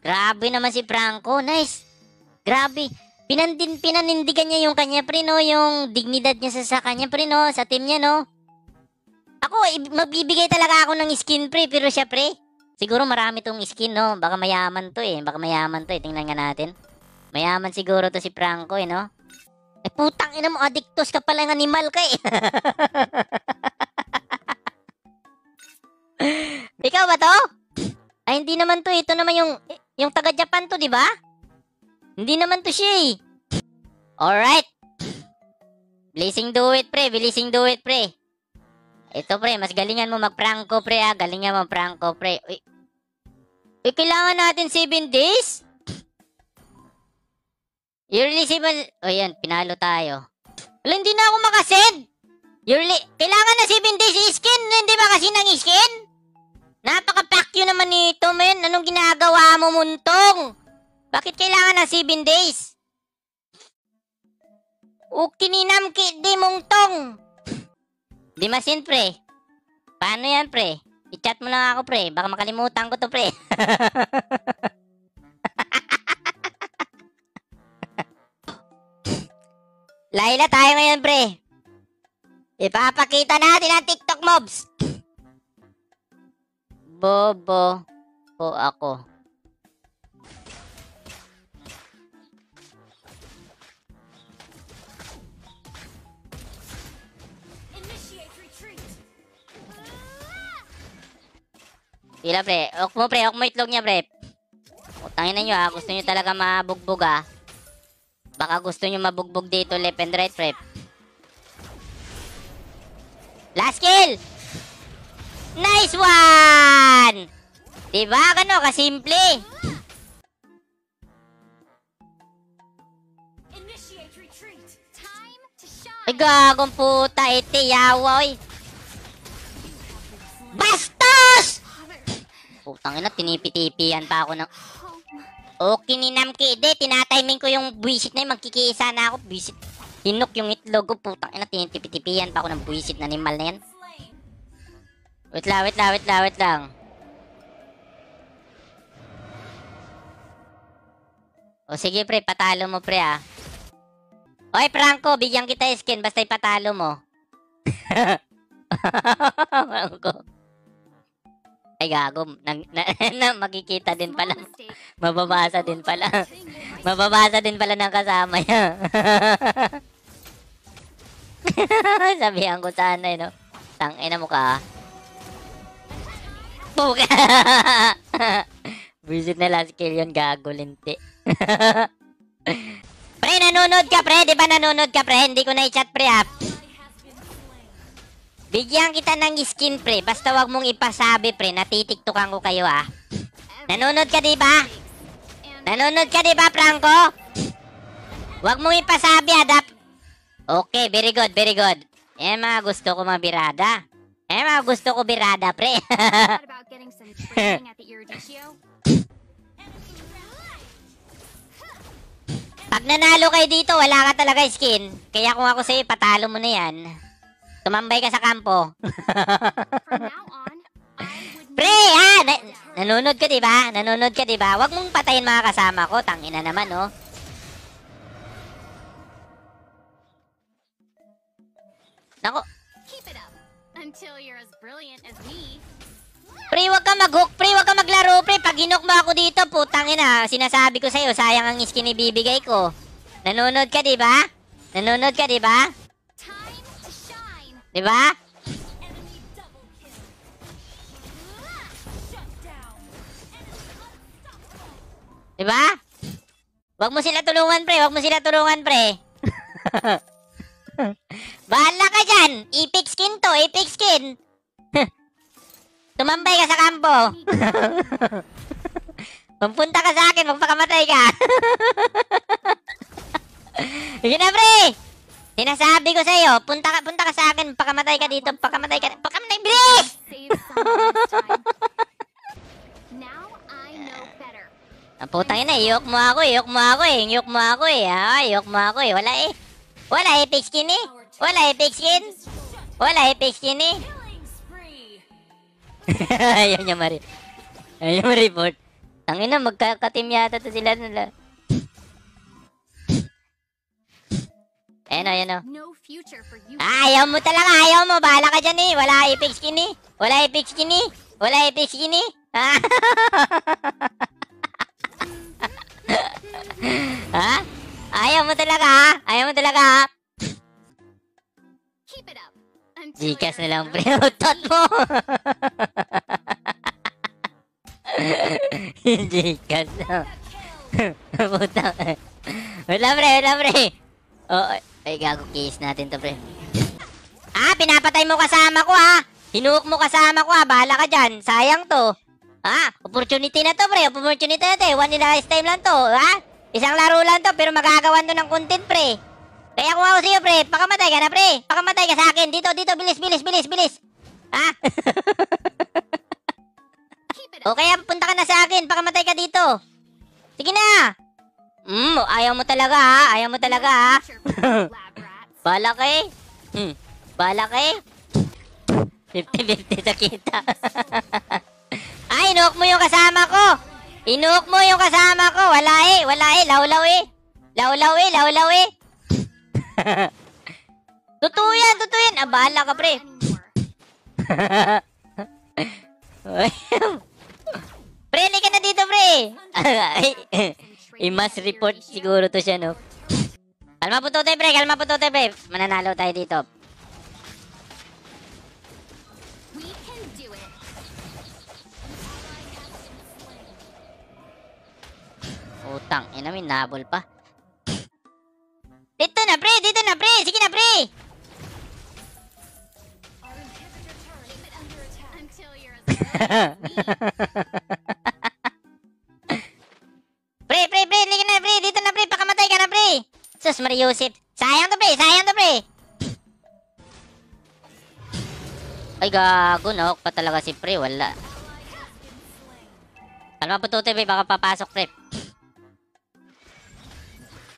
Grabe naman si Franco. Nice. Grabe. Pinandin, pinanindigan niya yung kanya, pre, no? Yung dignidad niya sa, sa kanya, pre, no? Sa team niya, no? Ako, i- magbibigay talaga ako ng skin, pre. Pero siya, pre, siguro marami tong skin, no? Baka mayaman to, eh. Baka mayaman to, eh. Tingnan nga natin. Mayaman siguro to si Franco, eh, no? Eh, putang ina mo, adictos ka pala ng animal ka, eh. Ikaw ba to? Ay, hindi naman to. Ito naman yung, yung taga-Japan to, di ba? Hindi naman to siya, eh. Alright. Blessing do it, pre. Blessing do it, pre. Ito, pre. Mas galingan mo mag-pranko, pre, ah. Galingan mo pranko, pre. Uy. Uy, kailangan natin 7 days? Yearly 7... O, yan. Pinalo tayo. Wala, hindi na ako makasend. Yearly... Kailangan na 7 days skin. Hindi ba kasi ng skin? Napaka-pack yun naman nito, men. Anong ginagawa mo, muntong? Bakit kailangan ng 7 days? O kininamki di mungtong. Di masin, pre. Paano yan, pre? I-chat mo lang ako, pre. Baka makalimutan ko to, pre. Laila tayo ngayon, pre. Ipapakita natin ang TikTok mobs. Bobo po ako. Sila, pre. Ok mo, pre. Ok mo itlog niya, pre. Utangin na nyo, ah. Gusto nyo talaga mabugbog, ah. Baka gusto nyo mabugbog dito, left and right, pre. Last kill! Nice one! Diba? Gano, kasimple. Ay, gagong puta, ite, yawa, oy. Bastos! Putang ina, tinipitipian pa ako ng... Okay ni Namki, de, tinatiming ko yung buwisit na yun, magkikiisa na ako, buwisit. Hinok yung itlog ko, putang ina, tinipitipian pa ako ng buwisit na animal na yan. Wait lang, wait lang, wait lang, wait lang. O sige pre, patalo mo pre ah. Oy Franco, bigyan kita skin basta ipatalo mo. Franco. Ay gago, nag, na, na, makikita din pala. Mababasa din pala. Mababasa din pala ng kasama niya. Sabihan ko sana eh, no? Tangina mo ka. ah. Puka! Visit na last kill yun, gago, linti. pre, nanonood ka, pre? Di ba nanonood ka, pre? Hindi ko na i-chat, pre, ah. Bigyan kita ng skin, pre. Basta wag mong ipasabi, pre. Natitiktokan ko kayo, ah. Nanonood ka, di ba? Nanonood ka, di ba, Franco? Wag mong ipasabi, adap. Okay, very good, very good. Eh, mga gusto ko mga birada. Eh, mga gusto ko birada, pre. getting some training at the Eruditio. Pag nanalo kayo dito, wala ka talaga skin. Kaya kung ako sa'yo, patalo mo na yan. Tumambay ka sa kampo. On, Pre, ha? Na- nanonood ka, di ba? Nanonood ka, di ba? Wag mong patayin mga kasama ko. Tangina naman, oh. Nako, Mag-hook, pre, wag ka maglaro, pre. Pag hinok mo ako dito, putang ina, sinasabi ko sa'yo, sayang ang skin ibibigay ko. Nanonood ka, di ba? Nanonood ka, di ba? Di ba? Di ba? Wag mo sila tulungan, pre. Wag mo sila tulungan, pre. Bahala ka dyan. Epic skin to, epic skin. Tumambay ka sa kampo. Pumpunta ka sa akin, magpakamatay ka. Sige na, pre. Sinasabi ko sa'yo, punta ka, punta ka sa akin, pakamatay ka dito, pakamatay ka, pakamatay, bilis! Ang putang ina, iyok mo ako, iyok mo ako eh, iyok mo ako eh, ha? Iyok mo ako eh, wala eh. Wala epic skin eh. Wala epic skin. Wala epic skin eh. Ayaw niya ma-report. Ayaw ma-report. Ang ina, magkakatim yata to sila nila. Ayan o, ayan o. Ah, ayaw mo talaga, ayaw mo. Bahala ka dyan eh. Wala epic skin eh. Wala epic skin eh. Wala epic skin eh. Ah. ha? Ayaw mo talaga ha? Ayaw mo talaga ha? Keep it up. Until Gcash na lang pre. Utot mo. Gcash na. Puta. Wala pre, wala pre. Oh, ay, gago case natin to pre. Ah, pinapatay mo kasama ko ha. Hinuok mo kasama ko ha. Bahala ka dyan. Sayang to. Ha? Opportunity na to pre. Opportunity na to eh. One in a lifetime lang to. Ha? Isang laro lang to pero magagawan to ng content pre. Kaya kung ako sa'yo pre, pakamatay ka na pre. Pakamatay ka sa akin. Dito, dito. Bilis, bilis, bilis, bilis. Talaga ha. Ayaw mo talaga ha. Future for you, lab rats. Bala ka eh. Hmm. Bala ka eh. 50-50 sa kita. Ay, inuok mo yung kasama ko. Inuok mo yung kasama ko. Wala eh, wala eh. Lawlaw eh. Lawlaw eh, lawlaw eh. totoo yan, totoo yan. Ah, bahala ka pre. Pre, hindi ka na dito pre. I-must report siguro to siya, no? Kalma po tote, pre. Kalma po tote, pre. Mananalo tayo dito. Utang, ina may nabol pa. Dito na, pre! Dito na, pre! Sige na, pre! Yusip. Sayang to, pre! Sayang to, pre! Ay, gago. Nahok pa talaga si pre. Wala. Kalma po tote, pre. Baka papasok, pre.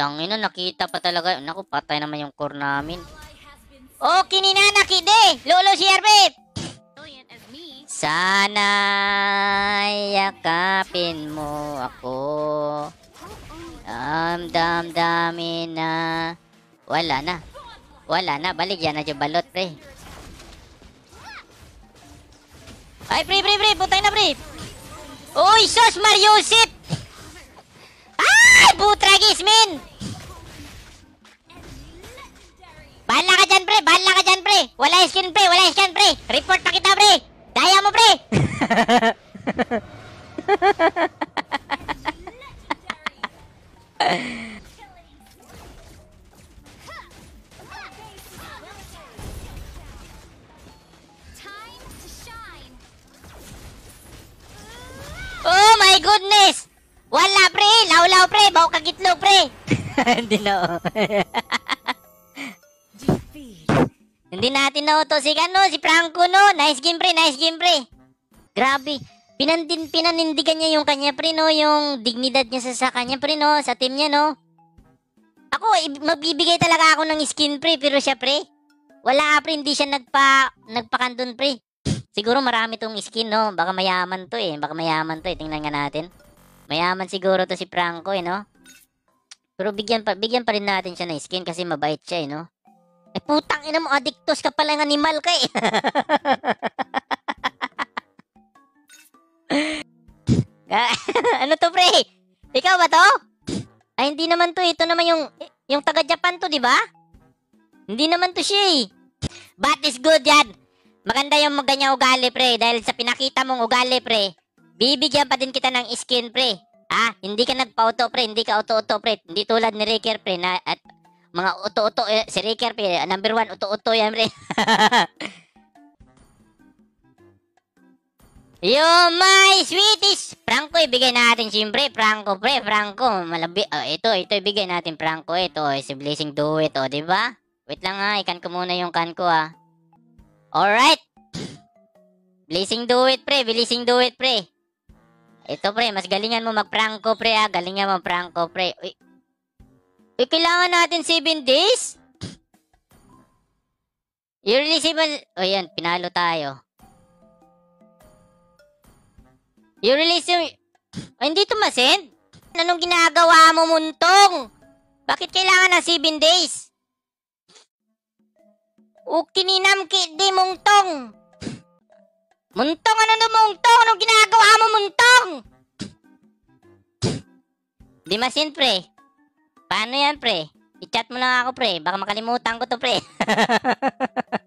Tangina, nakita pa talaga. Naku, patay naman yung core namin. Oh, kininanaki, de! Lolo si me. Sana yakapin mo ako. Ang damdamin na wala na. Wala na. Baligyan na dyan balot, pre. Ay, pre, pre, pre. Putay na, pre. Uy, sus, Mariusip! Ay, butragis, min! Bahala ka dyan, pre! Bahala ka dyan, pre! Wala skin, pre! Goodness! Wala, pre! Lawlaw, pre! Bawa kagitlog, pre! Hindi na. Hindi natin na to si ano, si Franco, no? Nice game, pre! Nice game, pre! Grabe. Pinandin, pinanindigan niya yung kanya, pre, no? Yung dignidad niya sa, sa kanya, pre, no? Sa team niya, no? Ako, magbibigay talaga ako ng skin, pre, pero siya, pre. Wala, pre, hindi siya nagpa, nagpakandun, pre. Siguro marami tong skin, no? Baka mayaman to, eh. Baka mayaman to, eh. Tingnan nga natin. Mayaman siguro to si Franco, eh, no? Pero bigyan pa, bigyan pa rin natin siya ng skin kasi mabait siya, eh, no? Eh, putang ina mo, adiktos ka palang animal ka, eh. Ga- ano to, pre? Ikaw ba to? Ay, hindi naman to. Ito naman yung, yung taga-Japan to, di ba? Hindi naman to siya, eh. But is good yan. Maganda yung ganyan ugali, pre. Dahil sa pinakita mong ugali, pre, bibigyan pa din kita ng skin, pre. Ah, hindi ka nagpa-auto, pre. Hindi ka auto-auto, pre. Hindi tulad ni Ricker, pre, na, at mga auto-auto, eh, si Ricker, pre, number one, auto-auto yan, pre. Yo, my sweeties! Franco, ibigay natin siyempre. Franco, pre, Franco. Malabi. Oh, ito, ito, ibigay natin, Franco. Ito, si Blessing Do It, oh, di ba? Wait lang ha, ikan ko muna yung kan ko, ha. Alright. Blessing Do It, pre. Blessing Do It, pre. Ito, pre, mas galingan mo mag-Franco, pre, ha. Galingan mo Franco, pre. Uy. Uy, kailangan natin 7 days? I-release ba? O, yan, pinalo tayo. You release yung... Ay, hindi tumasend. Anong ginagawa mo, Muntong? Bakit kailangan ng 7 days? O kininam ki di Muntong. Muntong, ano na Muntong? Anong ginagawa mo, Muntong? Di masend, pre. Paano yan, pre? I-chat mo lang ako, pre. Baka makalimutan ko to, pre.